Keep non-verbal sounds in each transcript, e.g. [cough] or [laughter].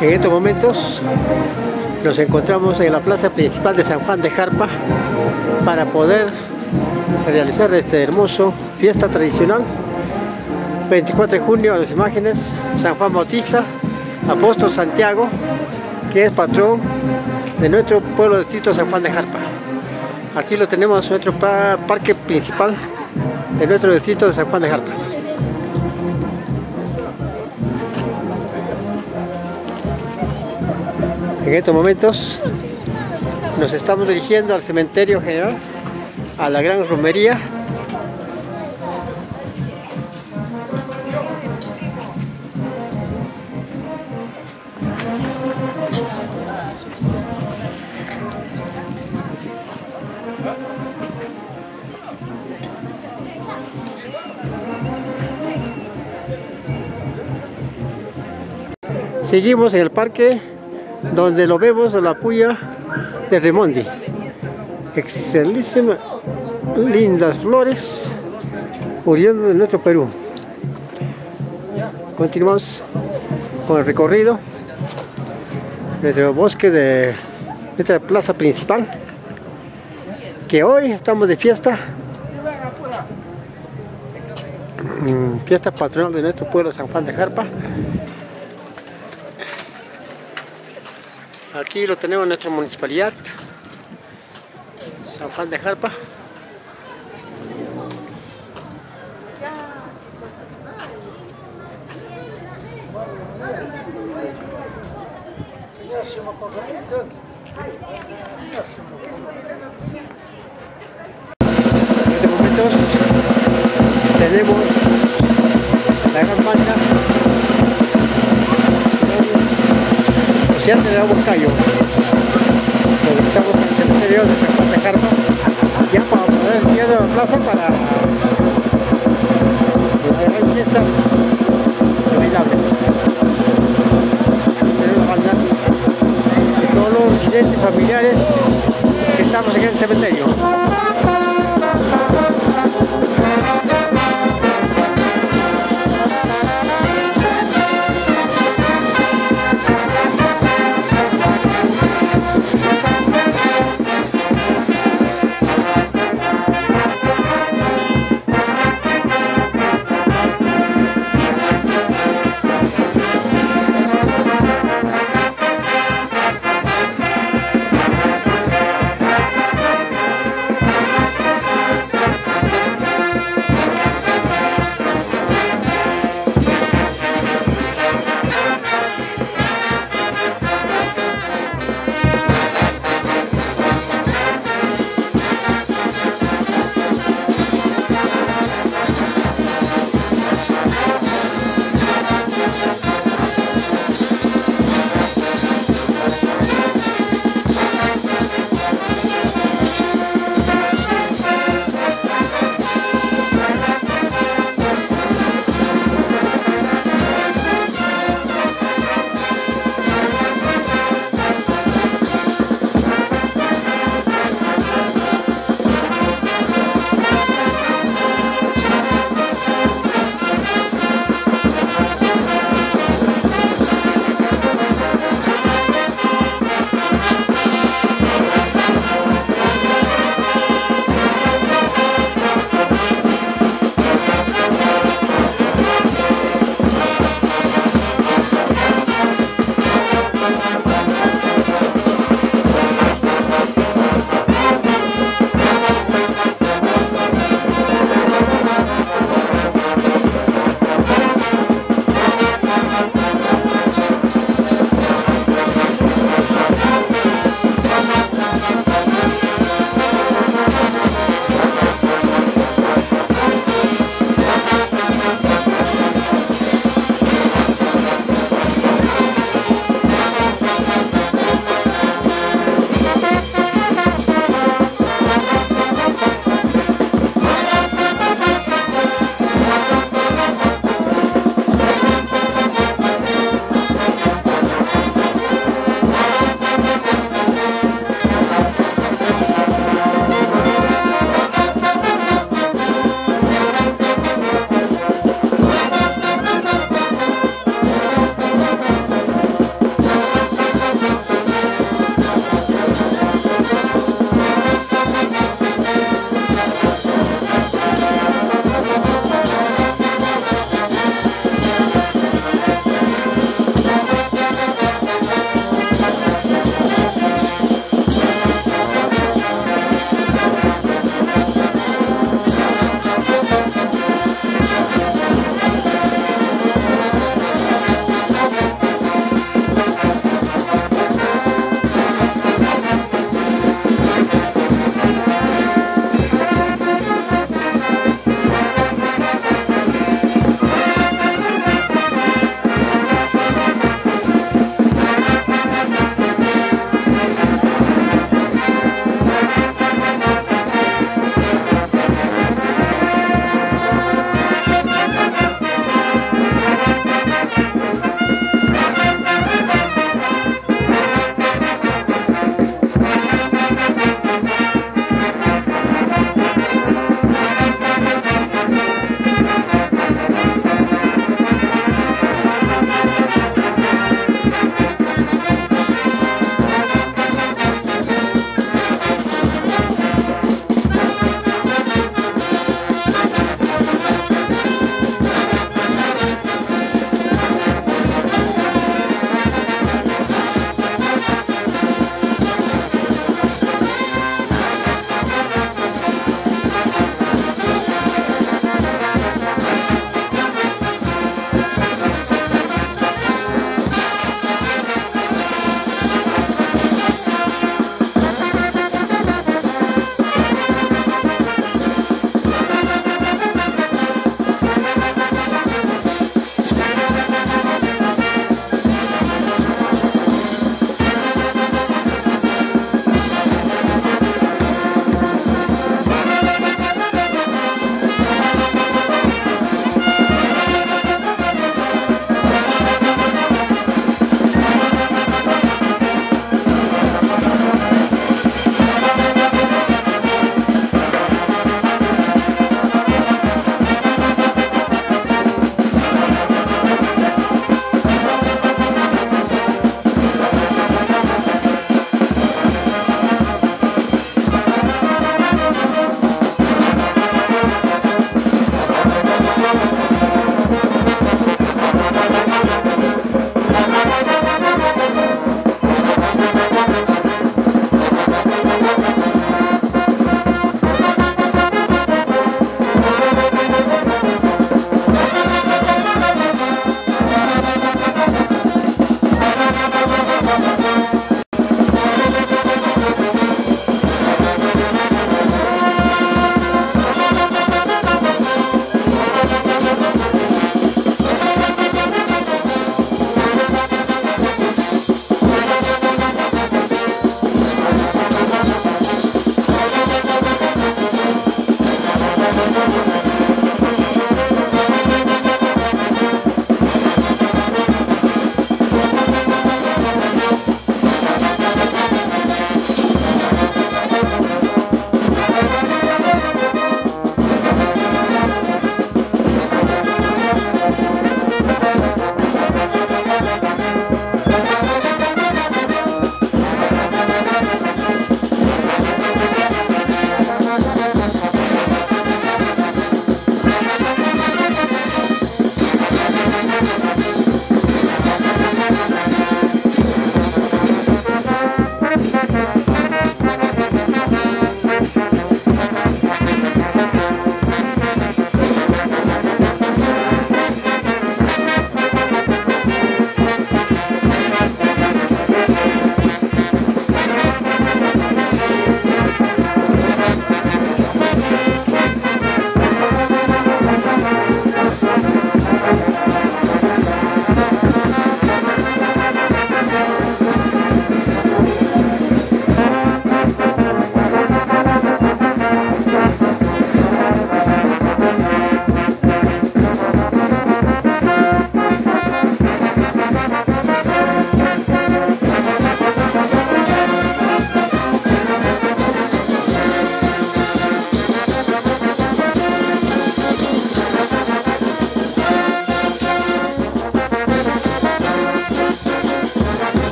En estos momentos nos encontramos en la plaza principal de San Juan de Jarpa para poder realizar este hermoso fiesta tradicional. 24 de junio a las imágenes San Juan Bautista apóstol Santiago que es patrón de nuestro pueblo distrito San Juan de Jarpa. Aquí lo tenemos nuestro parque principal de nuestro distrito de San Juan de Jarpa En estos momentos nos estamos dirigiendo al cementerio general, a la gran romería. Seguimos en el parque donde lo vemos la puya de Remondi. Excelísimas, lindas flores oriendo de nuestro Perú. Continuamos con el recorrido desde el bosque de nuestra plaza principal que hoy estamos de fiesta mm, fiesta patronal de nuestro pueblo San Juan de Jarpa Aquí lo tenemos en nuestra municipalidad, San Juan de Jarpa. En este momento tenemos oficial de Agua Cayo. Nos estamos en el cementerio de San ya para el día de la plaza para la fiesta inolvidable. Tenemos todos los residentes familiares que estamos en el cementerio.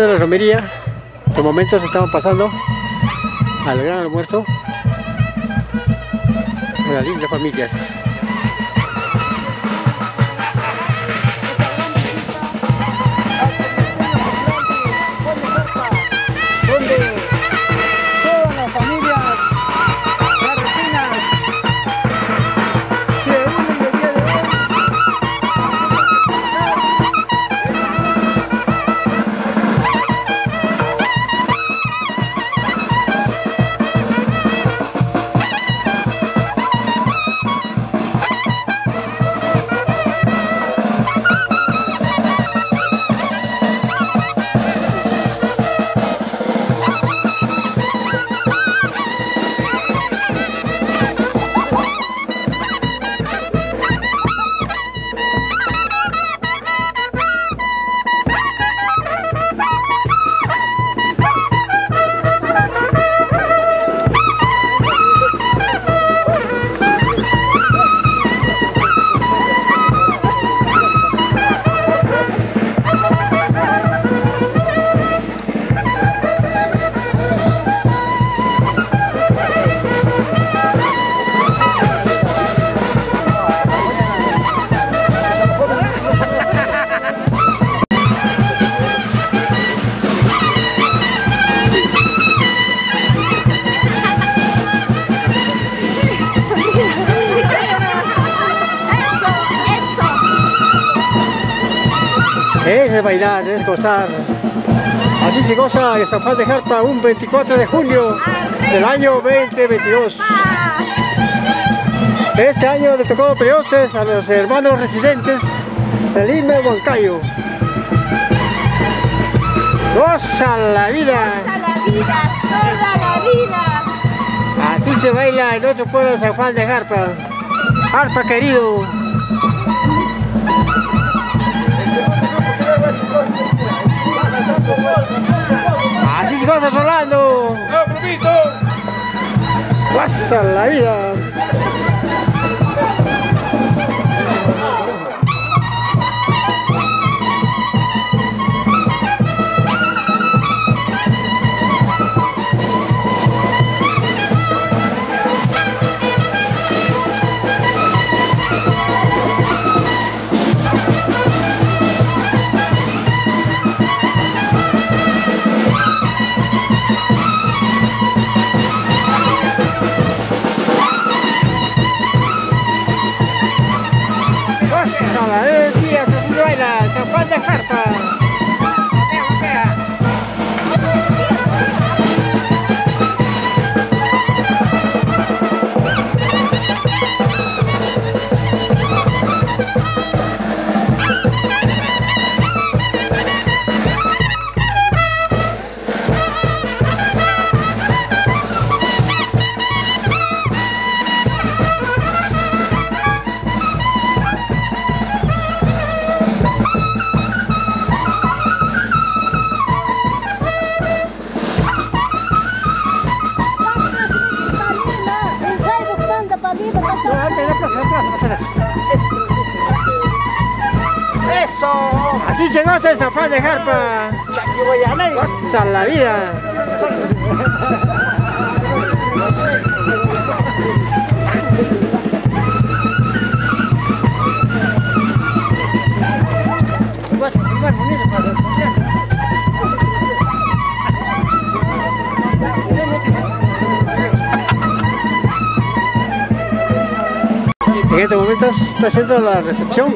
De la romería, de momentos estamos pasando al gran almuerzo con las lindas familias. Es bailar, es gozar. Así se goza en San Juan de Jarpa un 24 de julio del año 2022. Este año le tocó peotes a los hermanos residentes del IME Huancayo. ¡Goza la vida! Toda la vida, toda la vida. Así se baila en otro pueblo de San Juan de Jarpa. Jarpa querido. Así se goza Rolando. Goza la vida. Goza la vida. En estos momentos está haciendo la recepción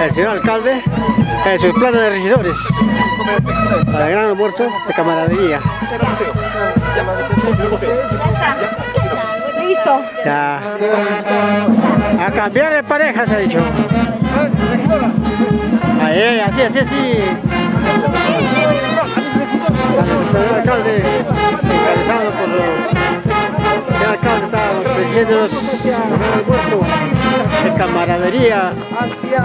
el señor alcalde en sus planes de regidores para el gran almuerzo de camaradería. Listo. Ya. A cambiar de pareja se ha dicho. Ahí, así, así, así. El señor alcalde, encabezado por los... El alcalde está ofreciéndonos el gran almuerzo de camaradería hacia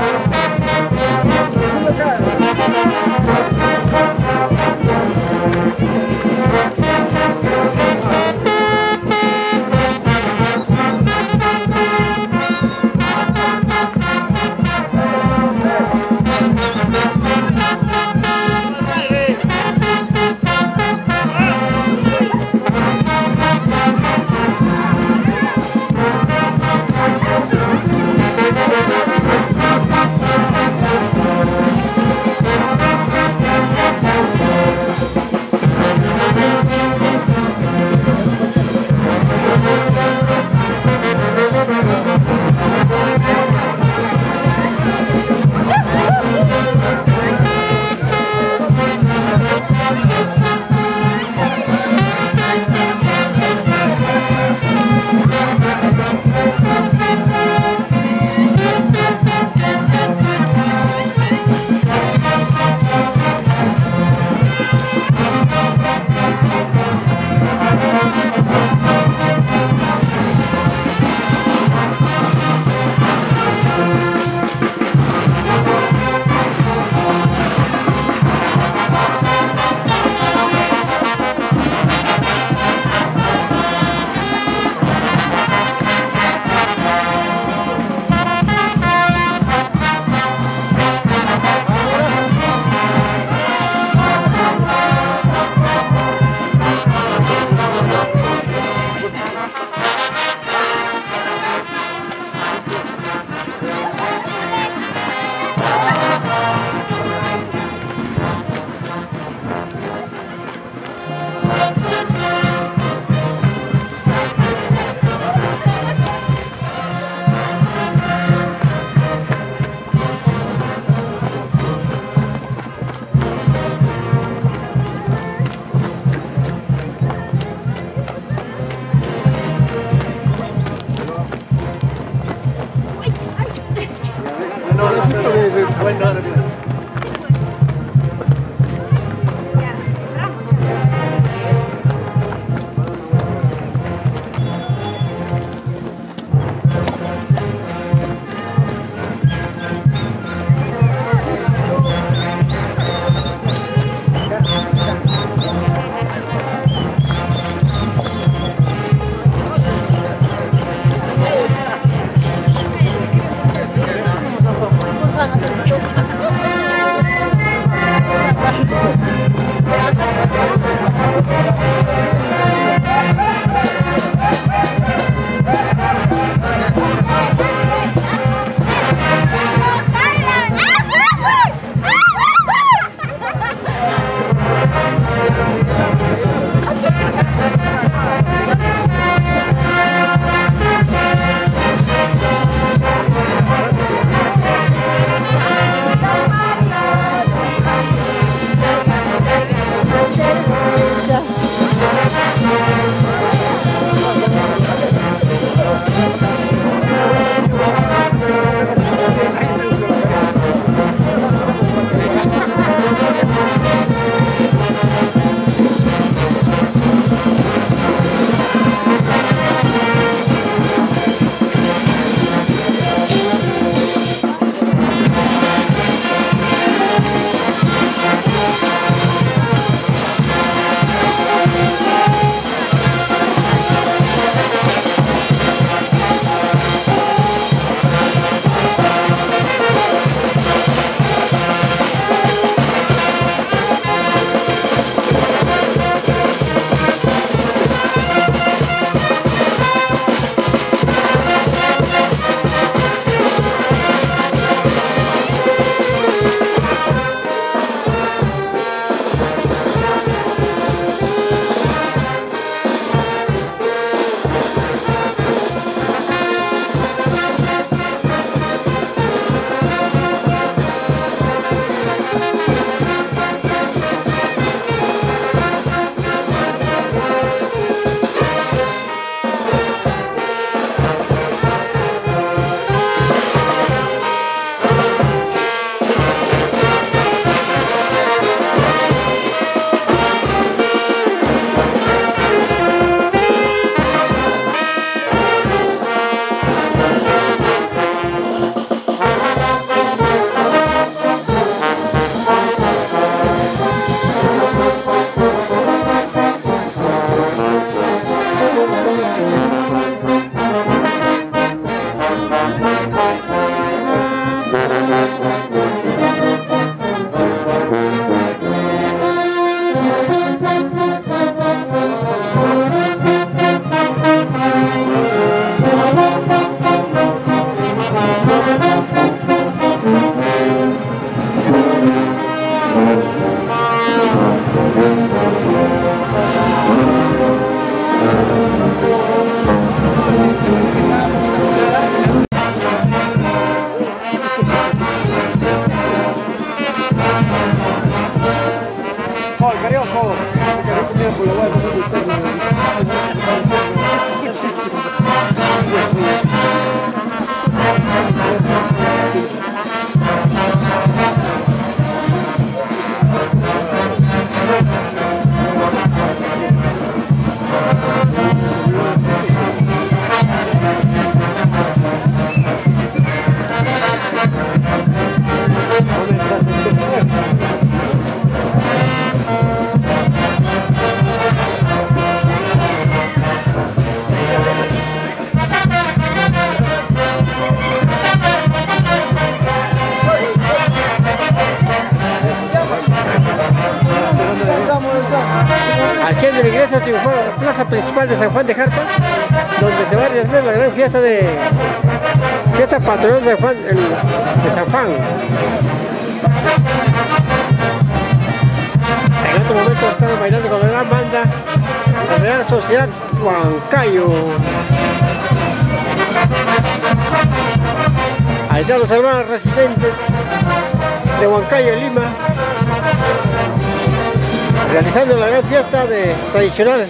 realizando la gran fiesta de, tradicional.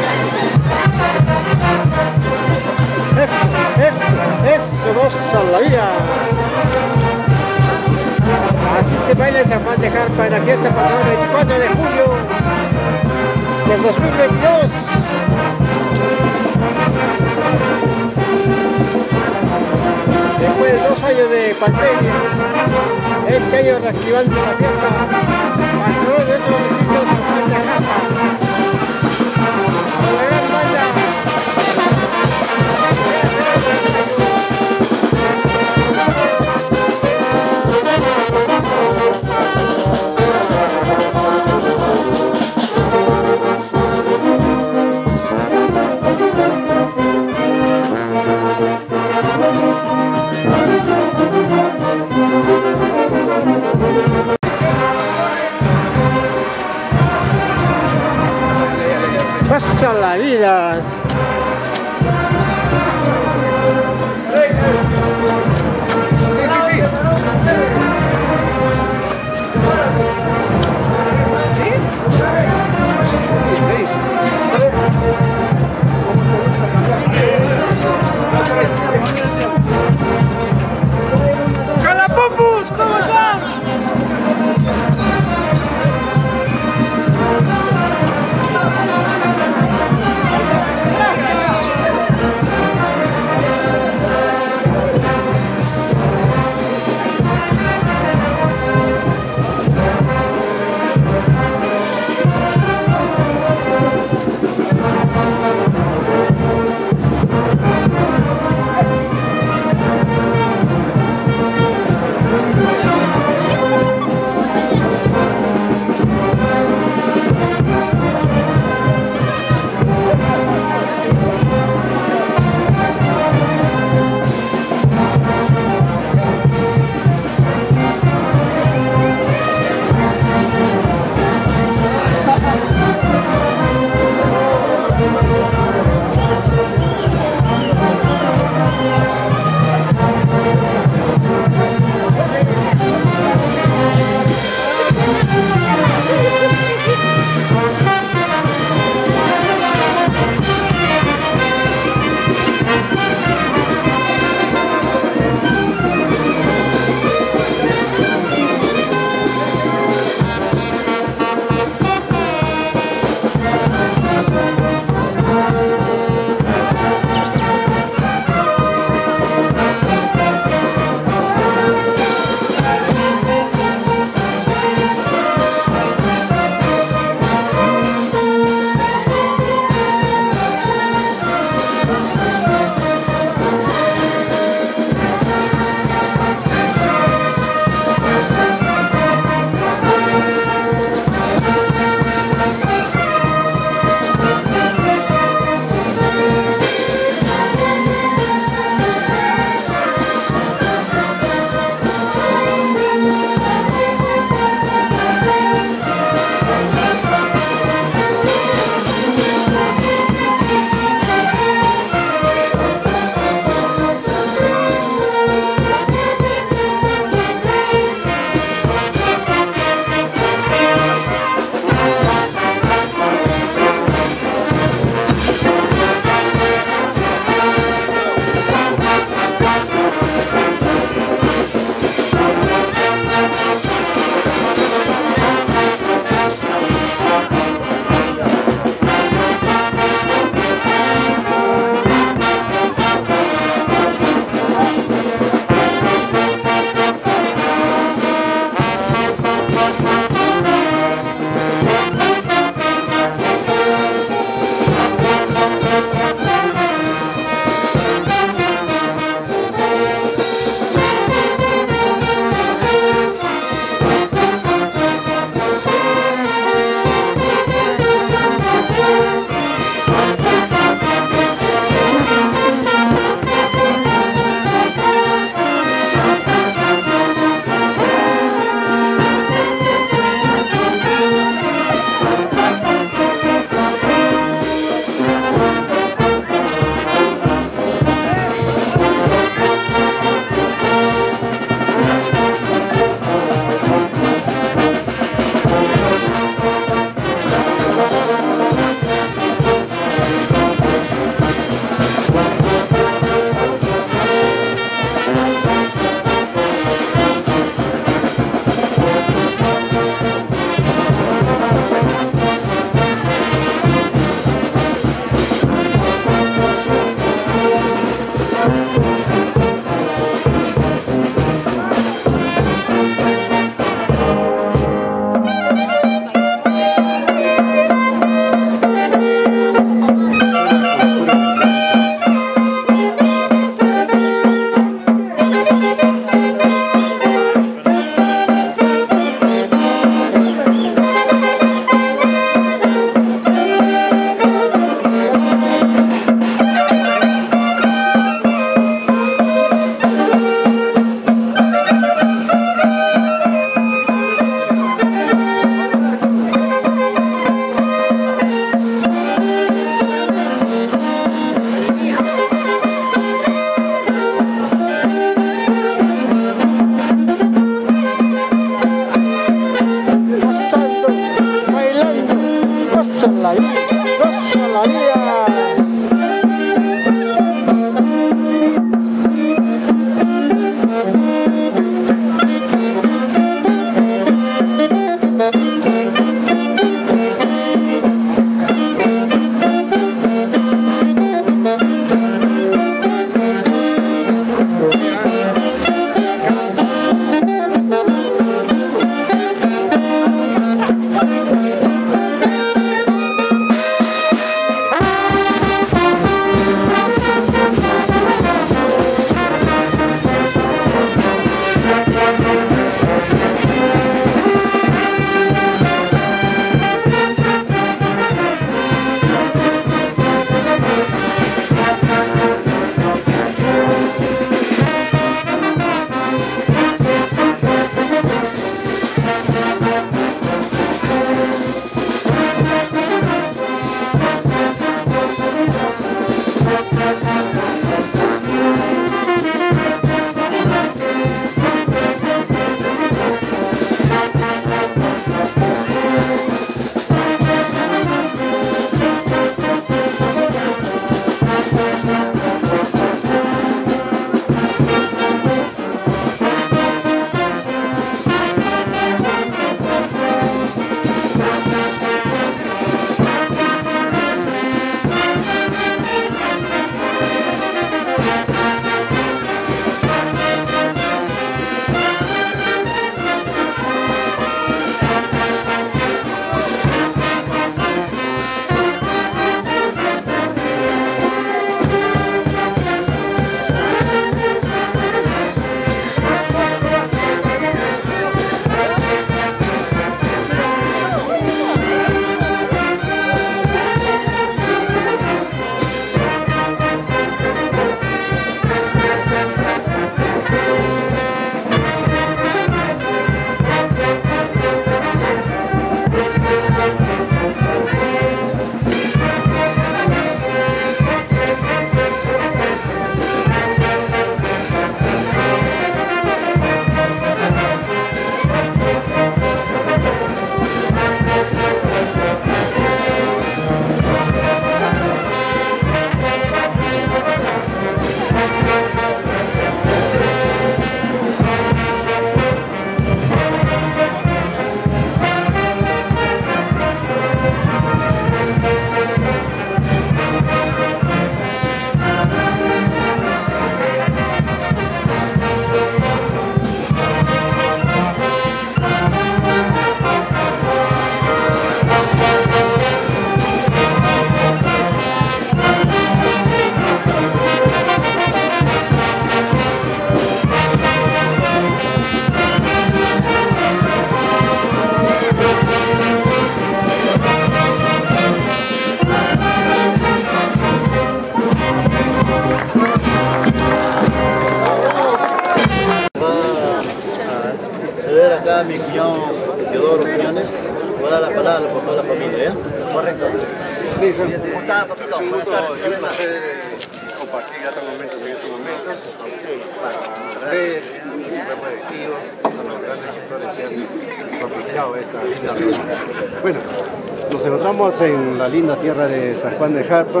La linda tierra de San Juan de Jarpa.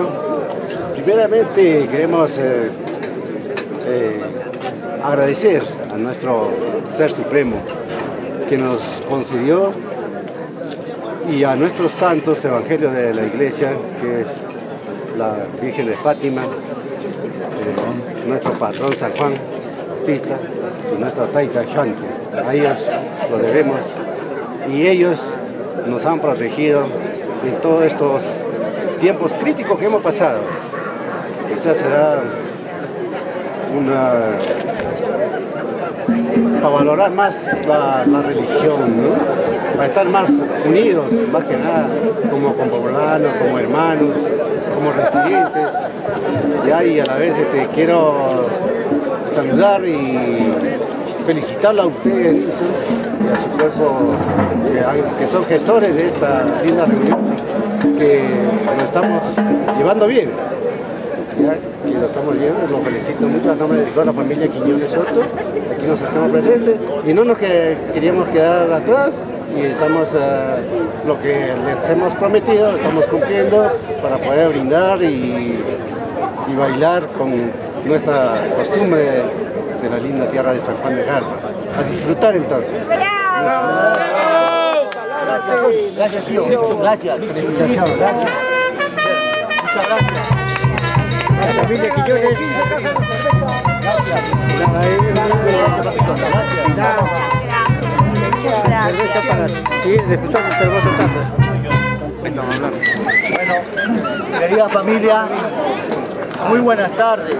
Primeramente queremos eh, eh, agradecer a nuestro Ser Supremo que nos concedió y a nuestros santos evangelios de la iglesia, que es la Virgen de Fátima, eh, nuestro patrón San Juan Bautista y nuestra Taita Shanti. A ellos lo debemos y ellos nos han protegido en todos estos tiempos críticos que hemos pasado. Quizás será una para valorar más la, religión, ¿no? para estar más unidos, más que nada, como poblanos, como hermanos, como residentes. Ya, y a la vez este, quiero saludar y felicitarla a usted, Nilsson, y a su cuerpo, que, que son gestores de esta linda reunión, que lo estamos llevando bien. Ya, que lo estamos viendo, lo felicito mucho a nombre de toda la familia Quiñones Soto, aquí nos hacemos presentes y no nos que, queríamos quedar atrás y estamos, eh, lo que les hemos prometido, estamos cumpliendo para poder brindar y, y bailar con nuestra costumbre de, la linda tierra de San Juan de Jarpa. A disfrutar entonces. Gracias, tío. Gracias. Felicitaciones. Gracias. Muchas gracias. La familia Quiñones. Muchas Cerveza para seguir disfrutando esta hermosa tarde. Bueno, querida familia, muy buenas tardes.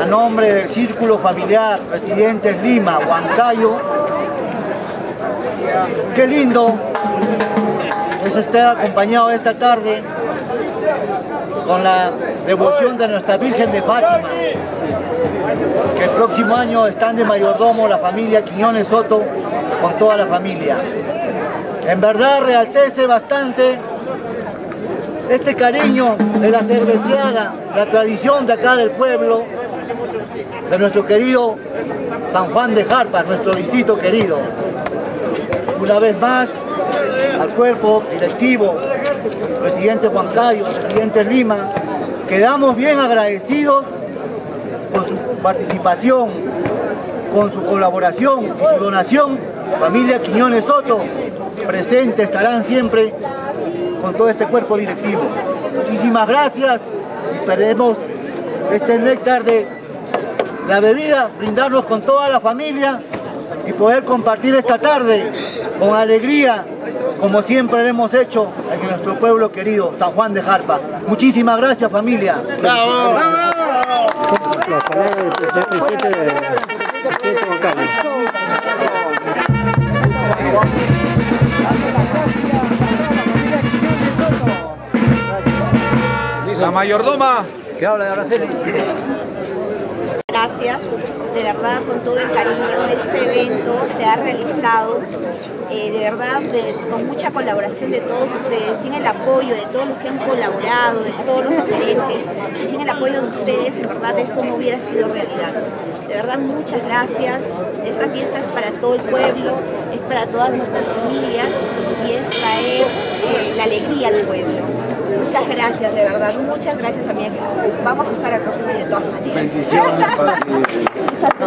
A nombre del Círculo Familiar Residentes Lima, Huancayo, qué lindo es estar acompañado esta tarde con la devoción de nuestra Virgen de Fátima, que el próximo año están de mayordomo la familia Quiñones Soto con toda la familia. En verdad realtece bastante este cariño de la cerveceada, la tradición de acá del pueblo, de nuestro querido San Juan de Jarpa, nuestro distrito querido. Una vez más, al cuerpo directivo, presidente Huancayo, presidente Lima, quedamos bien agradecidos por su participación, con su colaboración y su donación. Familia Quiñones Soto, presente estarán siempre con todo este cuerpo directivo. Muchísimas gracias. Esperemos este néctar de la bebida, brindarnos con toda la familia y poder compartir esta tarde con alegría, como siempre lo hemos hecho en nuestro pueblo querido, San Juan de Jarpa. Muchísimas gracias familia. Huancayo. La mayordoma. Que habla de Araceli. Gracias, de verdad con todo el cariño este evento se ha realizado eh, de verdad de- con mucha colaboración de todos ustedes, sin el apoyo de todos los que han colaborado, de todos los oferentes, sin el apoyo de ustedes, en verdad esto no hubiera sido realidad. De verdad muchas gracias, esta fiesta es para todo el pueblo, es para todas nuestras familias y es traer eh, la alegría al pueblo. Muchas gracias, de verdad, muchas gracias amiga. Vamos a estar el próximo de todas maneras. [laughs]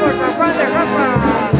Juan de Japa.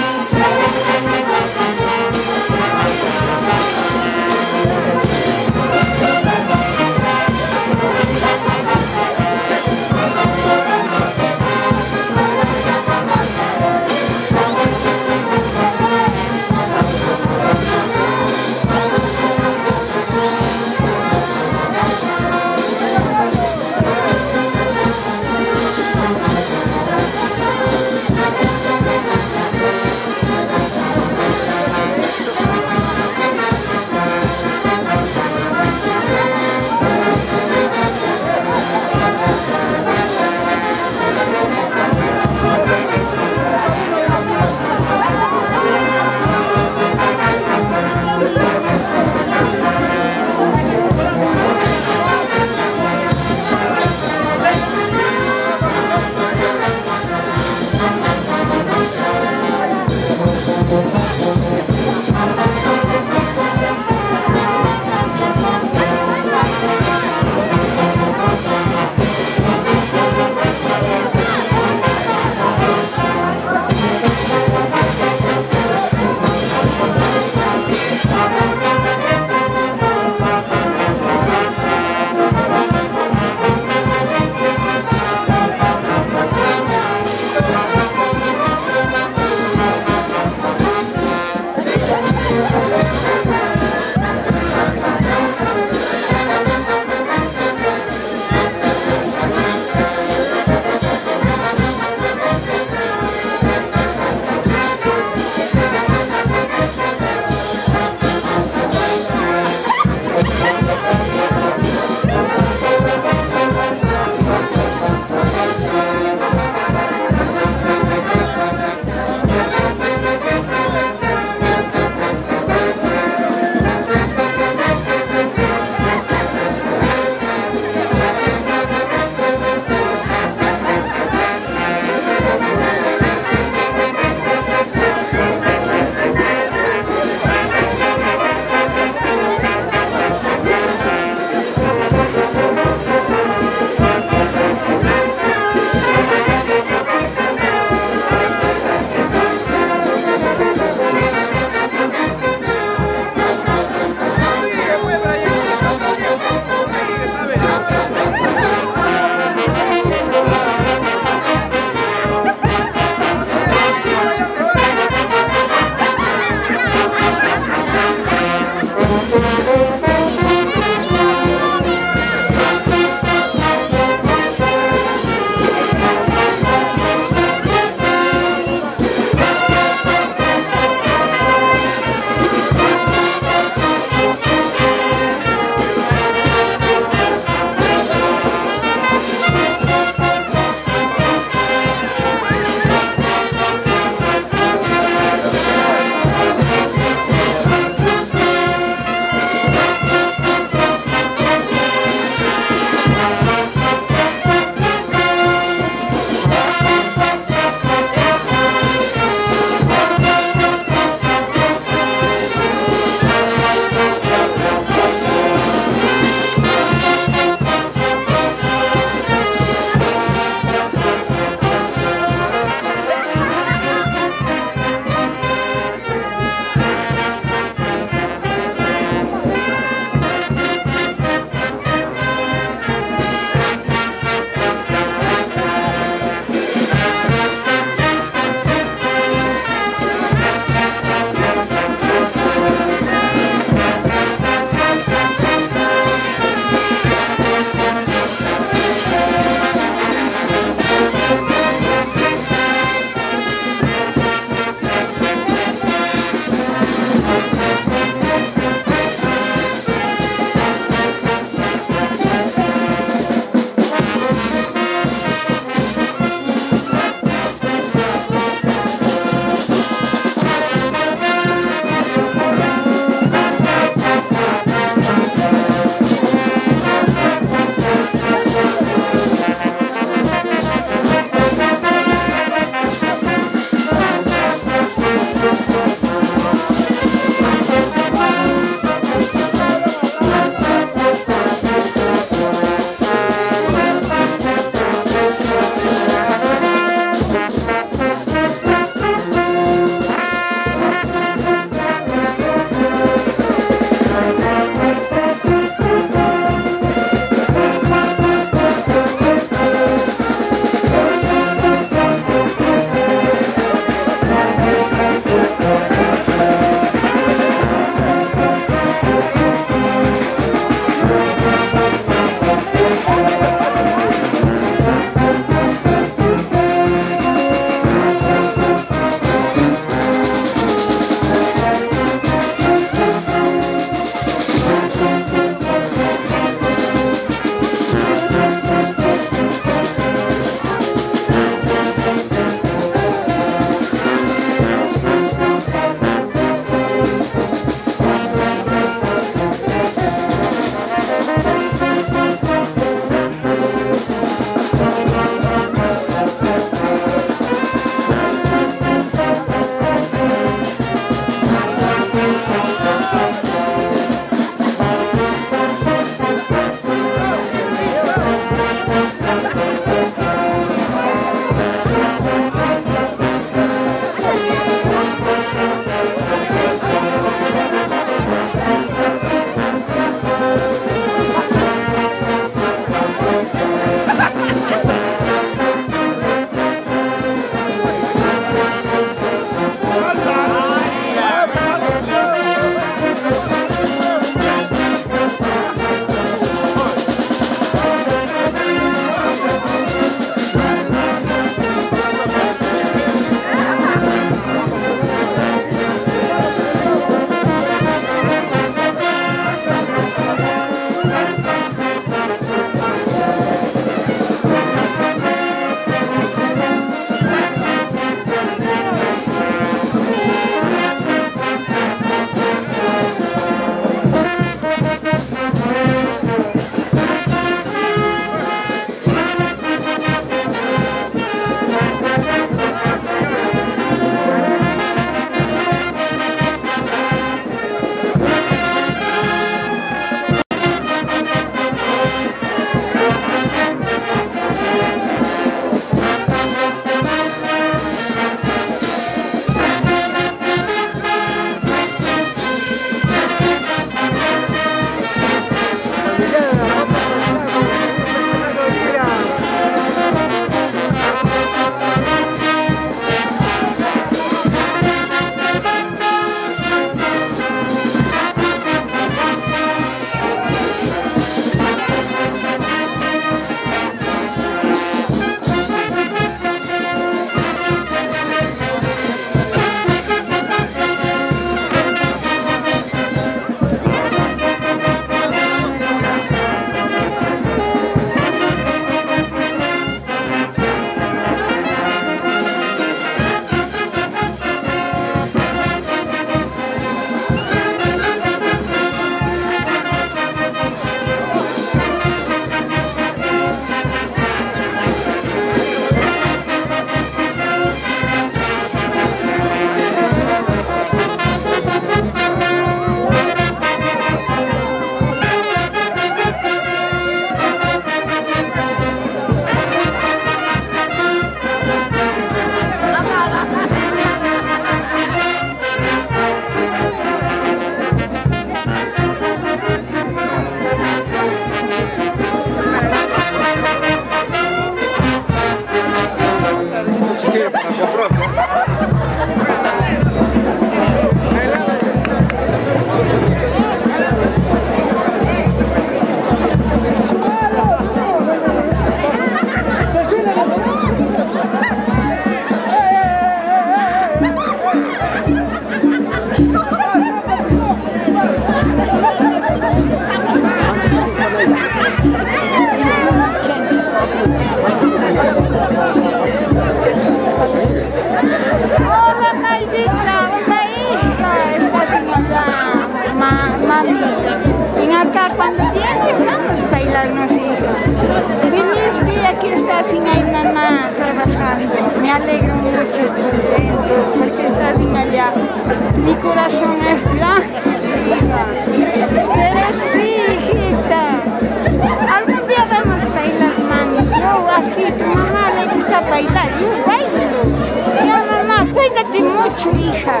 Isha.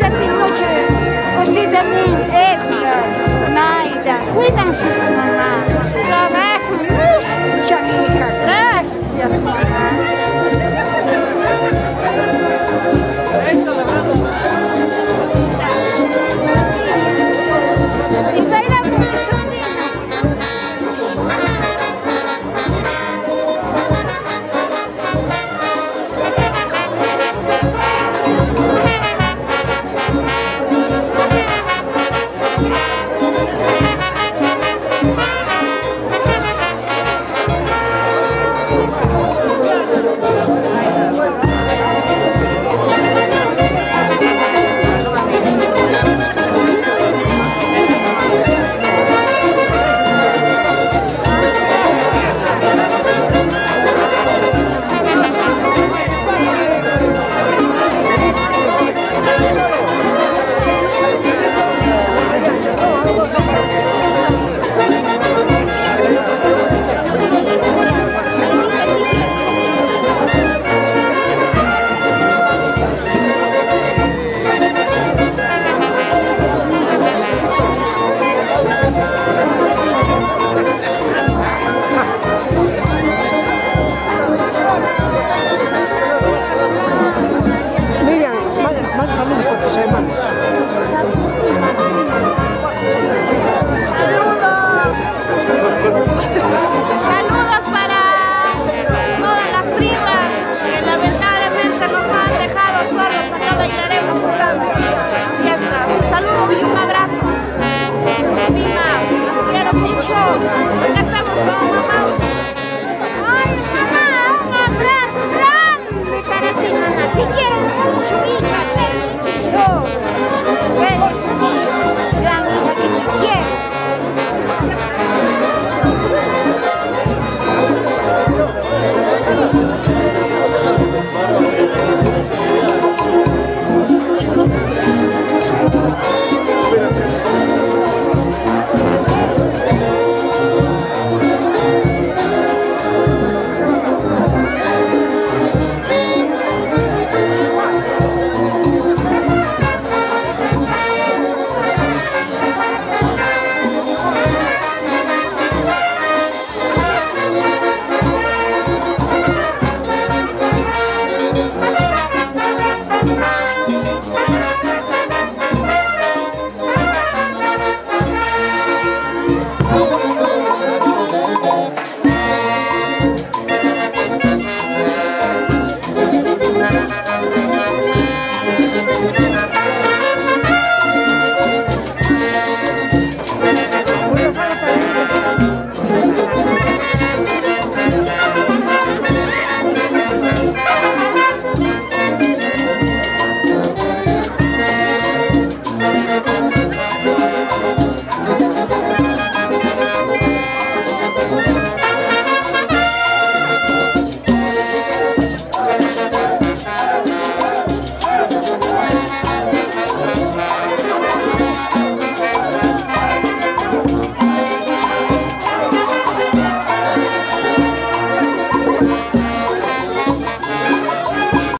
da me, constantemente, Naida. Cuídense.